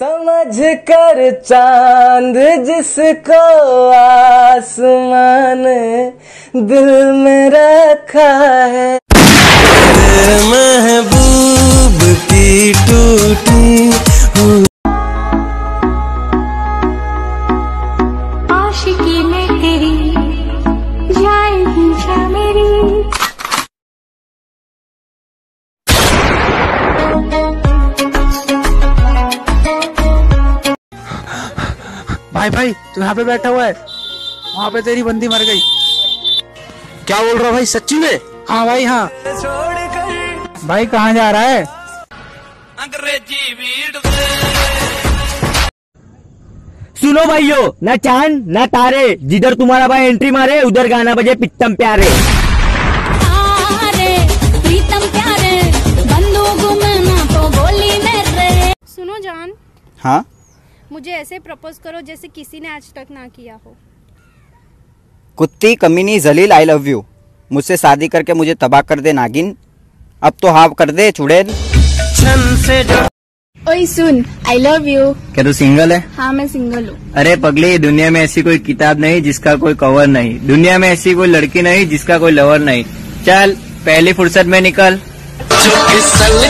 समझ कर चाँद जिसको आसमान दिल में रखा है। भाई भाई तू यहाँ पे बैठा हुआ है। वहाँ पे तेरी बंदी मर गई। क्या बोल रहा भाई सच्ची में? हाँ भाई हाँ। भाई कहाँ जा रहा है? सुनो भाइयों न चाँद न तारे जिधर तुम्हारा भाई एंट्री मारे उधर गाना बजे पित्तम प्यारे। प्यारे प्रीतम प्यारे बंदूक में ना तो सुनो जान हाँ? मुझे ऐसे प्रपोज करो जैसे किसी ने आज तक ना किया हो। कुत्ती कमीनी जलील आई लव यू मुझसे शादी करके मुझे तबाह कर दे नागिन। अब तो हाफ़ कर दे चुड़ैल ओए सुन आई लव यू क्या तू सिंगल है? हाँ मैं सिंगल हूँ। अरे पगली दुनिया में ऐसी कोई किताब नहीं जिसका कोई कवर नहीं। दुनिया में ऐसी कोई लड़की नहीं जिसका कोई लवर नहीं। चल पहली फुर्सत में निकल। दीवाने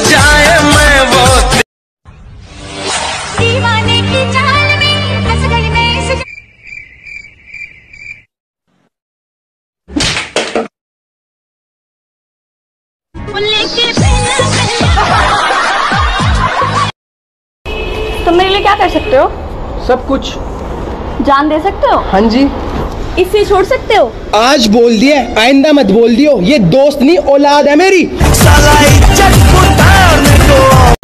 तुम मेरे लिए क्या कर सकते हो? सब कुछ। जान दे सकते हो? हाँ जी। इसे छोड़ सकते हो? आज बोल दिया आइंदा मत बोल दियो। ये दोस्त नहीं औलाद है मेरी।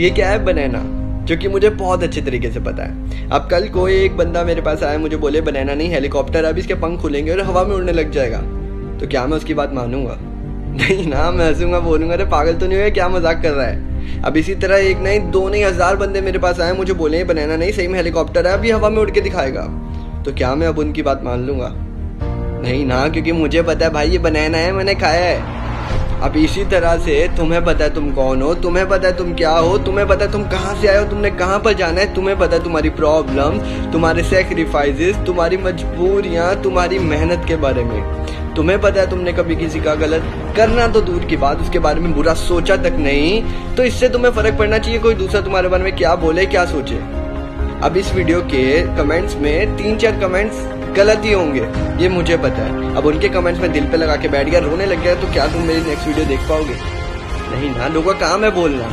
ये क्या है बनाना जो कि मुझे बहुत अच्छे तरीके से पता है। अब कल कोई एक बंदा मेरे पास आया मुझे बोले बनाना नहीं हेलीकॉप्टर अब इसके पंख खुलेंगे और हवा में उड़ने लग जाएगा। तो क्या मैं उसकी बात मानूँगा? नहीं ना, मैं हंसूँगा बोलूँगा, अरे पागल तो नहीं हुआ क्या मज़ाक कर रहा है? अब इसी तरह एक नहीं दो नहीं, हज़ार बंदे मेरे पास आए, मुझे बोले बनाना नहीं, सही में हेलीकॉप्टर है, अभी हवा में उड़ के दिखाएगा। तो क्या मैं अब उनकी बात मान लूँगा? नहीं ना, क्योंकि मुझे पता है, भाई, ये बनाना है, मैंने खाया है। अब इसी तरह से तुम्हें पता है तुम कौन हो, तुम्हें पता है तुम क्या हो, तुम्हें पता है तुम कहाँ से आए हो, तुमने कहाँ पर जाना है, तुम्हें पता है तुम्हारी प्रॉब्लम तुम्हारे सेक्रीफाइसेस तुम्हारी मजबूरियाँ, तुम्हारी मेहनत के बारे में। तुम्हें पता है तुमने कभी किसी का गलत करना तो दूर की बात उसके बारे में बुरा सोचा तक नहीं। तो इससे तुम्हें फ़र्क पड़ना चाहिए, कोई दूसरा तुम्हारे बारे में क्या बोले, क्या सोचे। अब इस वीडियो के कमेंट्स में तीन चार कमेंट्स गलत ही होंगे, ये मुझे पता है। अब उनके कमेंट्स में दिल पे लगा के बैठ गया, रोने लग गया तो क्या तुम मेरी नेक्स्ट वीडियो देख पाओगे? नहीं ना, लोगों का काम है बोलना।